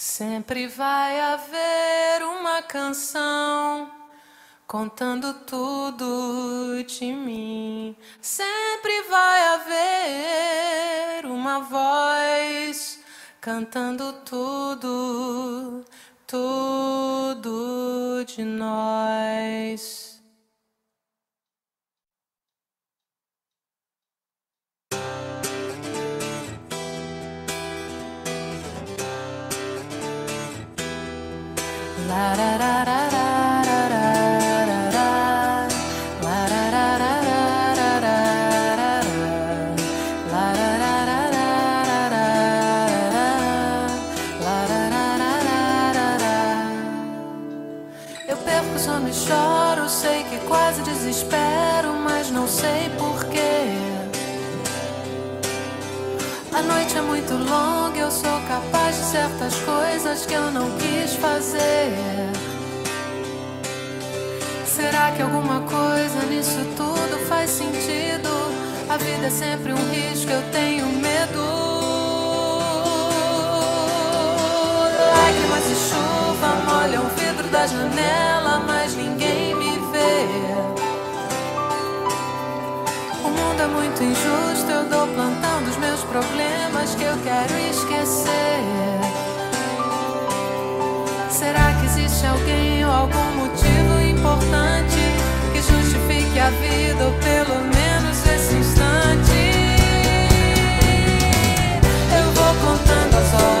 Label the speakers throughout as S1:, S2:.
S1: Sempre vai haver uma canção contando tudo de mim. Sempre vai haver uma voz cantando tudo, tudo de nós. Muito longa, eu sou capaz de certas coisas que eu não quis fazer. Será que alguma coisa nisso tudo faz sentido? A vida é sempre um risco, eu tenho medo. Lágrimas e chuva molham o vidro da janela, mas ninguém é muito injusto, eu dou plantão dos meus problemas que eu quero esquecer. Será que existe alguém ou algum motivo importante que justifique a vida ou pelo menos esse instante? Eu vou contando as horas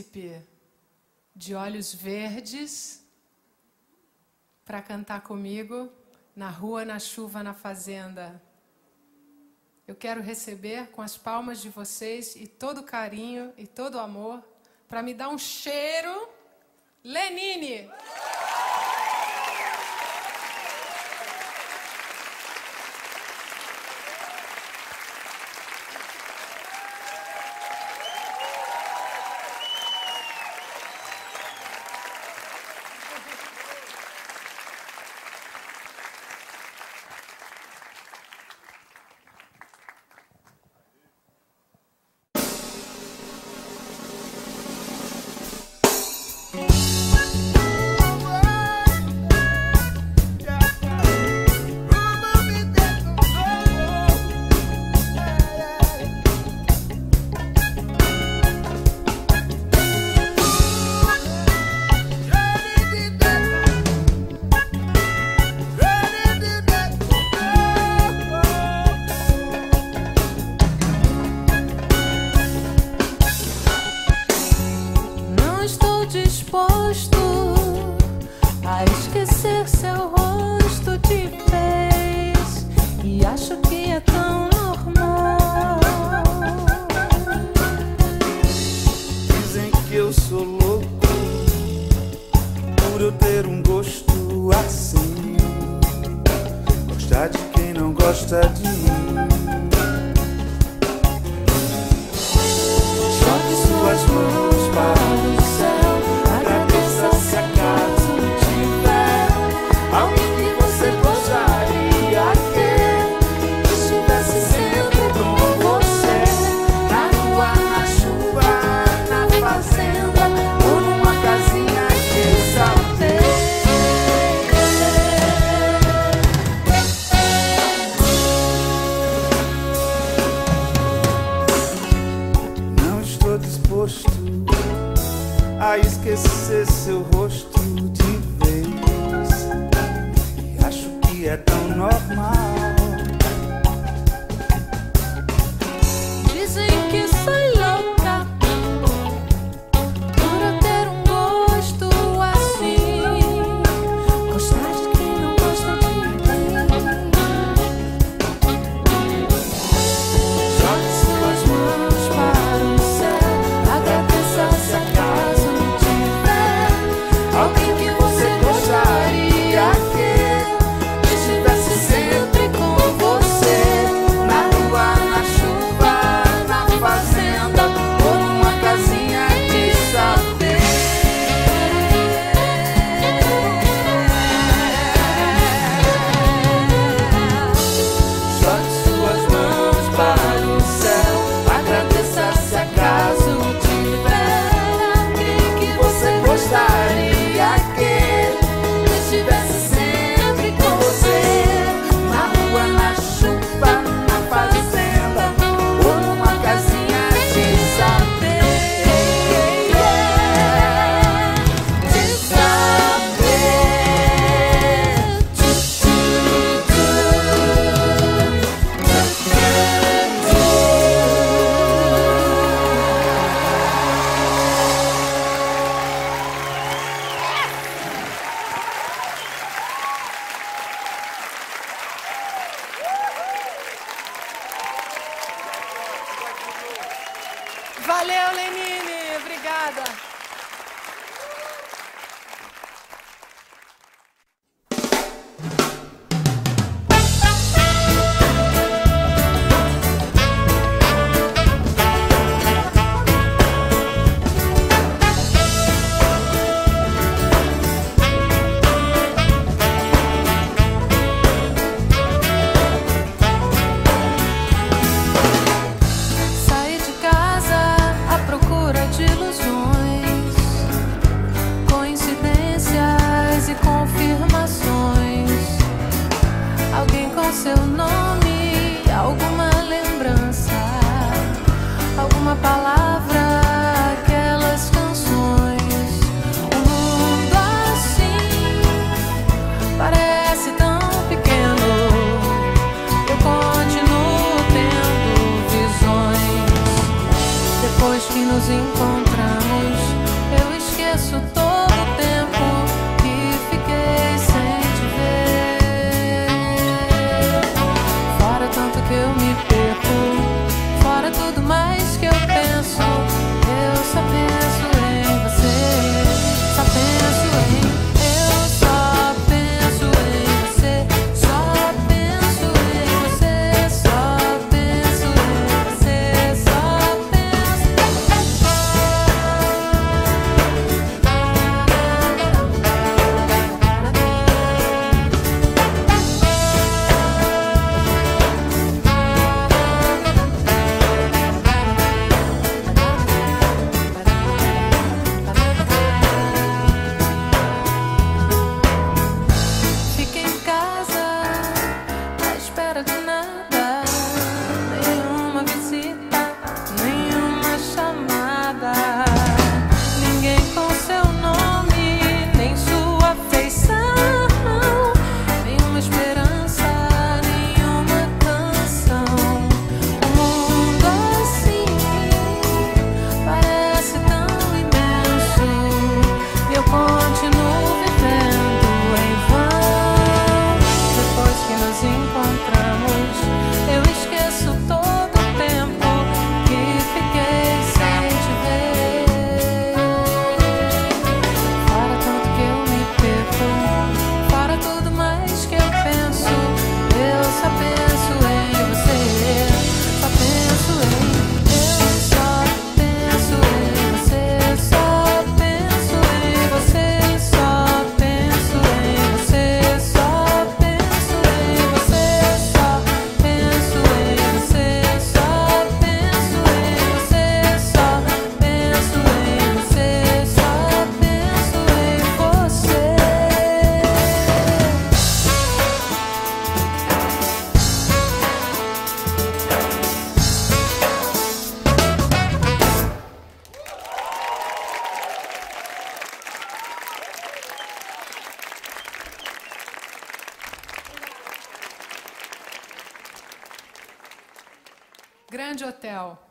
S1: príncipe de olhos verdes para cantar comigo na rua, na chuva, na fazenda. Eu quero receber com as palmas de vocês e todo carinho e todo amor para me dar um cheiro. Lenine! encontramos, eu esqueço todo. Qual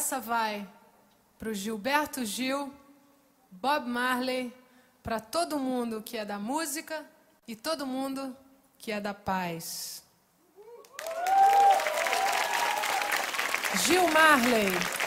S1: essa vai para o Gilberto Gil, Bob Marley, para todo mundo que é da música e todo mundo que é da paz. Gil Marley.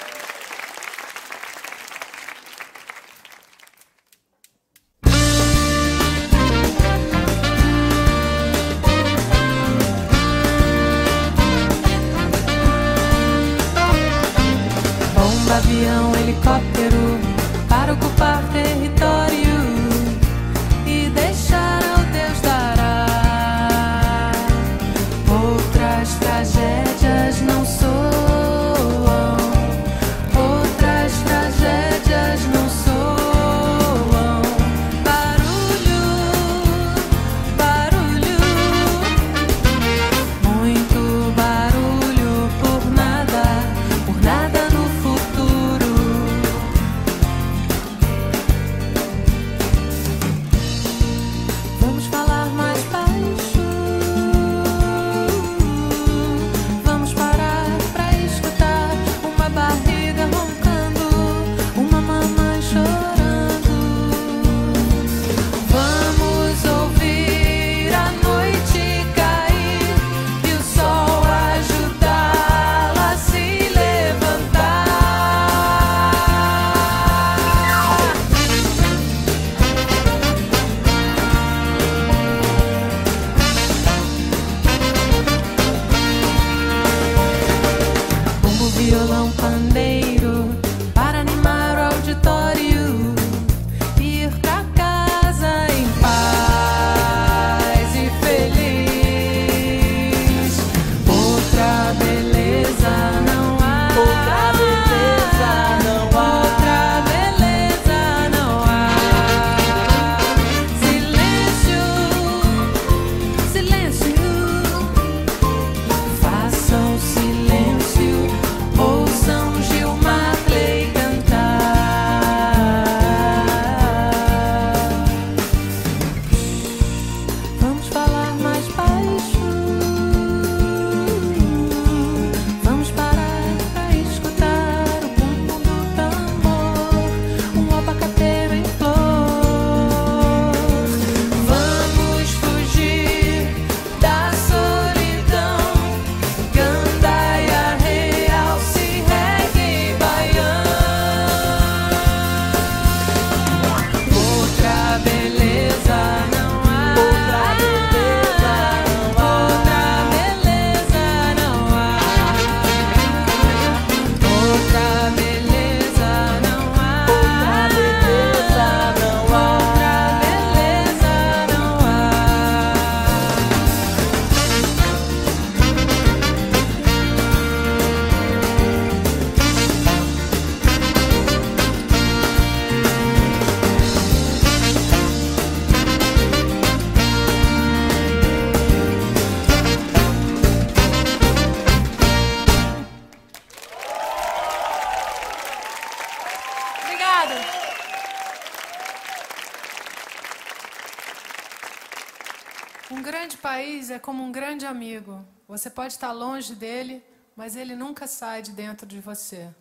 S1: Você pode estar longe dele, mas ele nunca sai de dentro de você.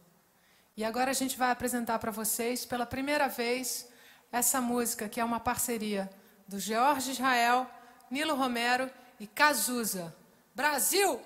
S1: E agora a gente vai apresentar para vocês, pela primeira vez, essa música que é uma parceria do George Israel, Nilo Romero e Cazuza. Brasil!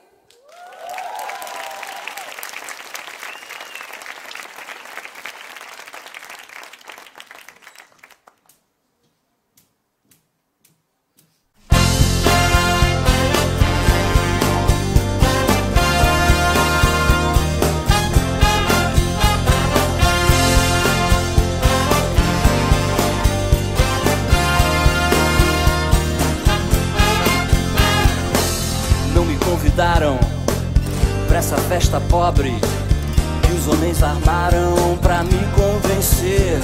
S2: Festa pobre que os homens armaram pra me convencer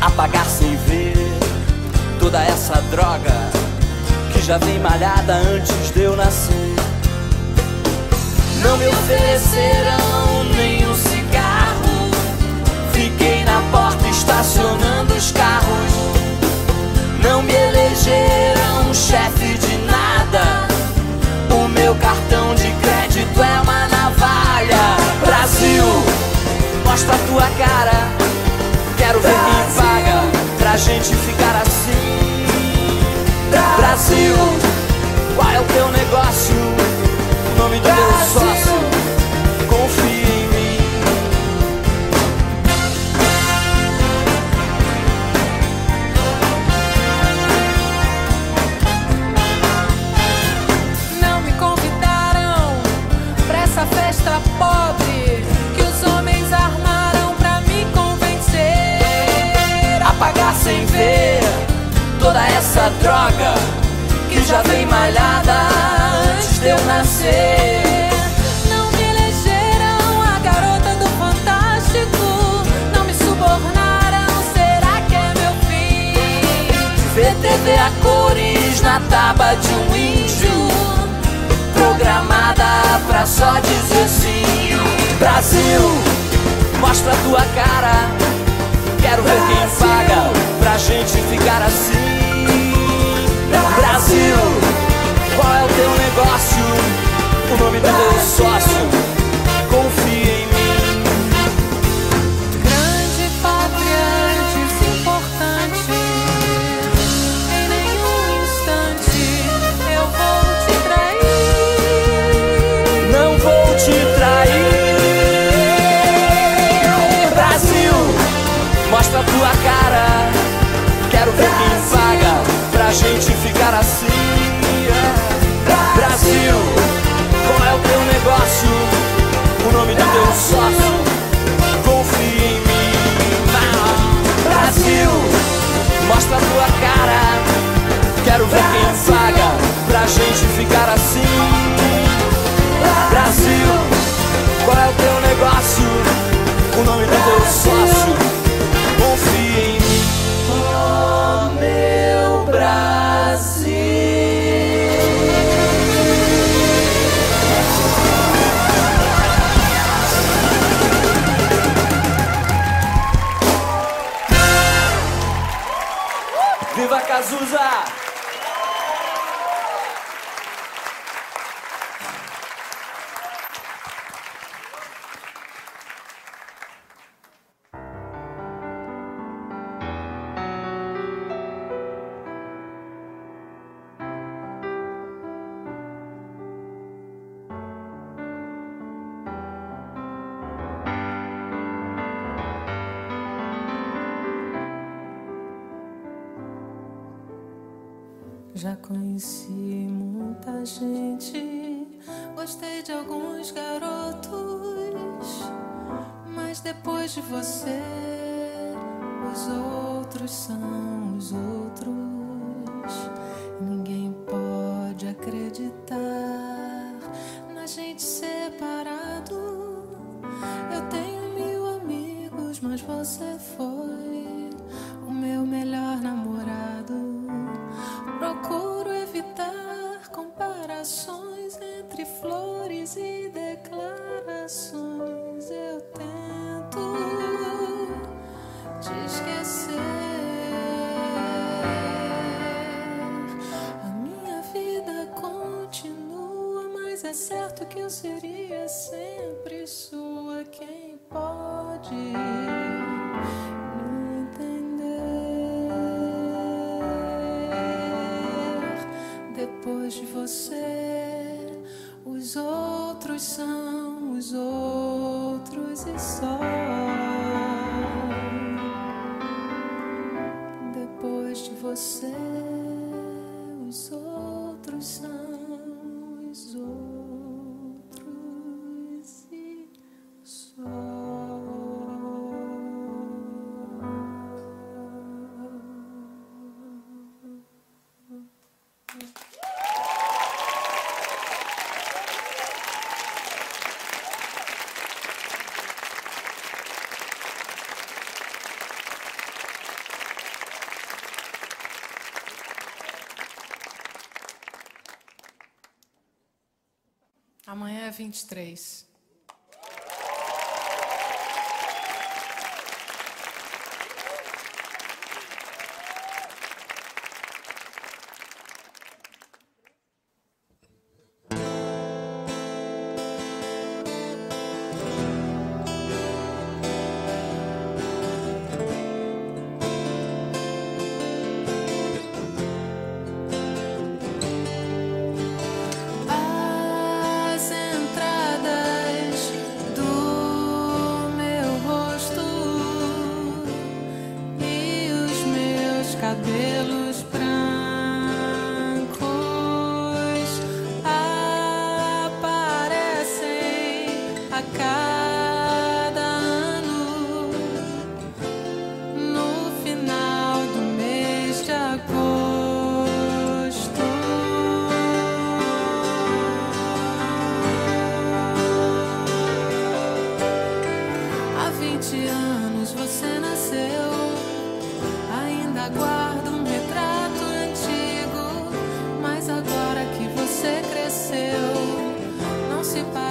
S2: a pagar sem ver toda essa droga que já vem malhada antes de eu nascer. Não me ofereceram nenhum cigarro, fiquei na porta estacionando os carros. Não me elegeram chefe de nada. O meu cartão de crédito é uma Brasil, Mostra a tua cara, quero ver quem paga pra gente ficar assim. Brasil, qual é o teu negócio? O nome do teu sócio?
S1: Que
S2: já vem malhada antes de eu nascer.
S1: Não me elegeram a garota do fantástico. Não me subornaram, será que é meu fim?
S2: Ver TV a cores na taba de um índio Programada pra só dizer sim Brasil, mostra tua cara Quero ver quem paga pra gente ficar assim Brasil, qual é o teu negócio? O nome do teu sócio? Gente ficar assim Brasil, qual é o teu negócio? O nome do teu sócio? Confia em mim Brasil, mostra a tua cara Quero ver quem paga pra gente ficar assim Brasil, qual é o teu negócio? O nome do teu sócio?
S1: Conheci muita gente, gostei de alguns garotos, mas depois de você, os outros são os outros. Ninguém pode acreditar na gente separado. Eu tenho mil amigos, mas você foi o meu melhor namorado. Procuro evitar comparações entre flores e declarações. Eu tento te esquecer. A minha vida continua, mas é certo que eu seria sempre sua. De você, os outros são os outros e só. Depois de você, 23. gossip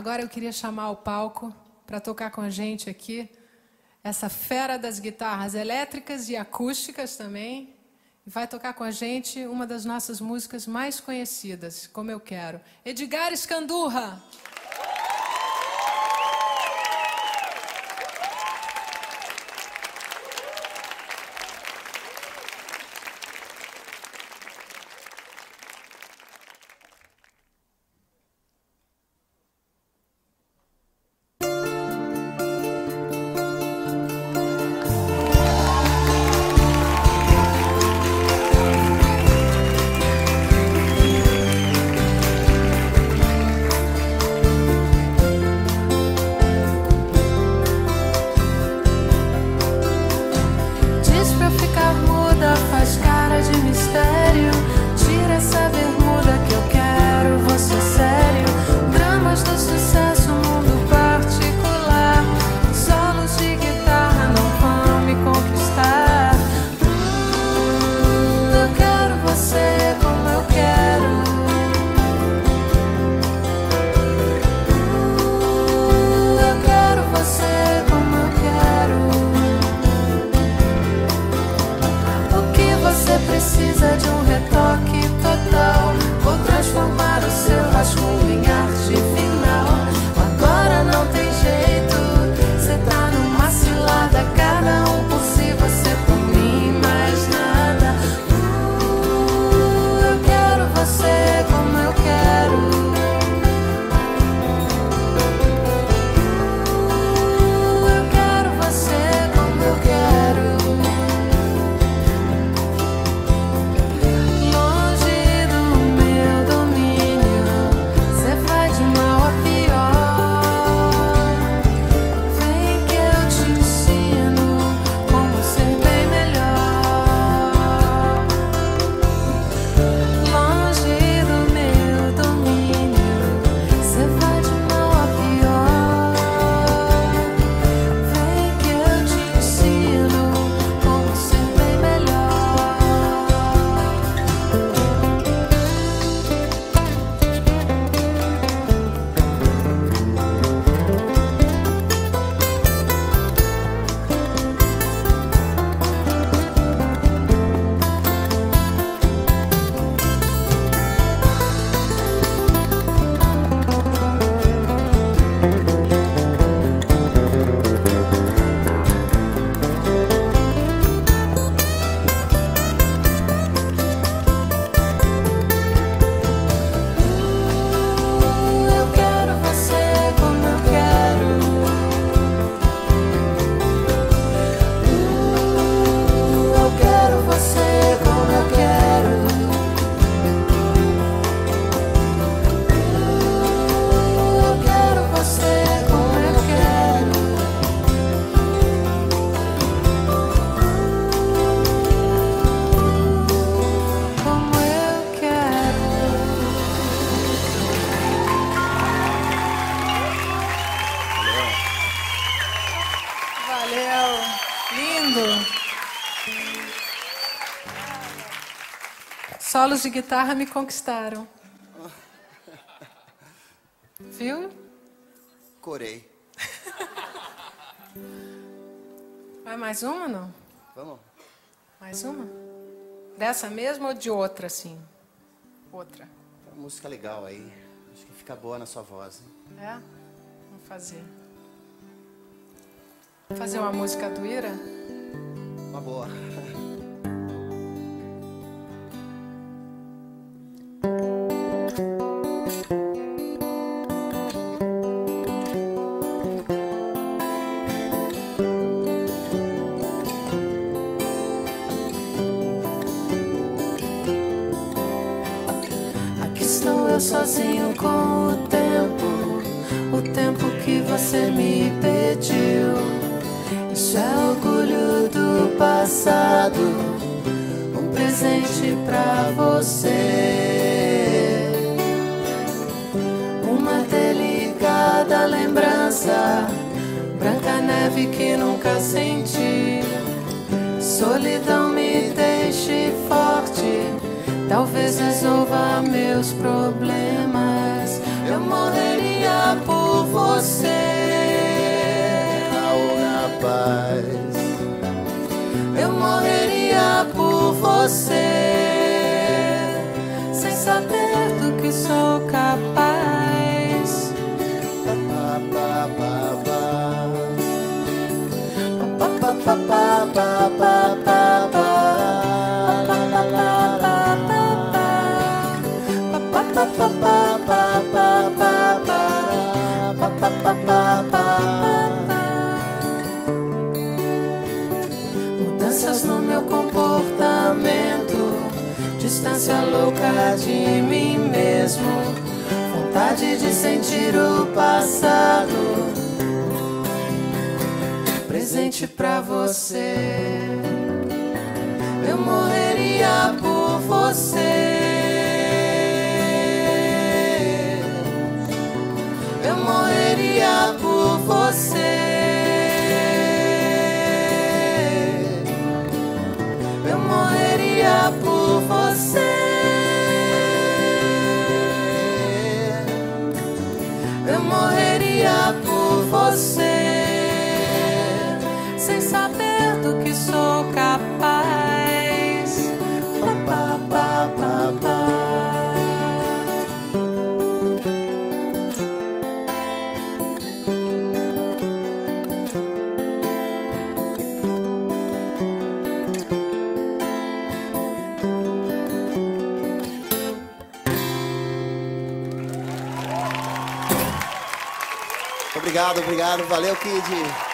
S1: Agora eu queria chamar ao palco para tocar com a gente aqui essa fera das guitarras elétricas e acústicas também. Vai tocar com a gente uma das nossas músicas mais conhecidas, como eu quero. Edgar Escandurra. Solos de guitarra me conquistaram. Viu?
S3: Corei.
S1: Vai mais uma não?
S3: Vamos.
S1: Mais uma? Dessa mesma ou de outra, assim? Outra.
S3: Uma música legal aí. Acho que fica boa na sua voz.
S1: Hein? É? Vamos fazer. Fazer uma música do Ira?
S3: Uma boa.
S1: sozinho com o tempo, o tempo que você me pediu. Isso é orgulho do passado, um presente pra você. Uma delicada lembrança, branca neve que nunca senti. Solidão me deixe forte Talvez resolva meus problemas. Eu morreria por você.
S3: Raul rapaz.
S1: Eu morreria por você. Sem saber do que sou capaz.
S3: Pa, pa, pa, pa. Pa, pa, pa, pa, pa, pa,
S1: Mudanças no meu comportamento, distância louca de mim mesmo, vontade de sentir o passado, presente pra você. Eu morreria por você. Saber do que sou capaz. Pa, pa, pa, pa, pa.
S3: Obrigado, obrigado. Valeu, Kid.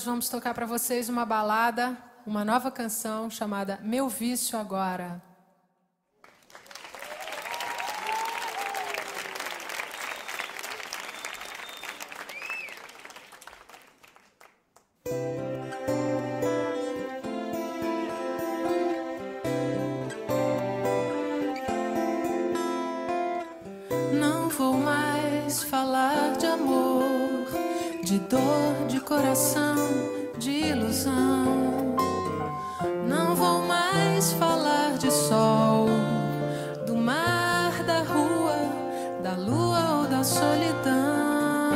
S4: nós vamos tocar para vocês uma balada, uma nova canção chamada Meu Vício Agora.
S1: de coração, de ilusão. Não vou mais falar de sol, do mar, da rua, da lua ou da solidão.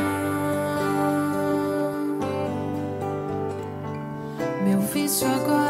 S1: Meu vício agora.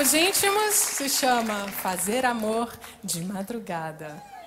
S1: Os íntimos se chama Fazer Amor de Madrugada.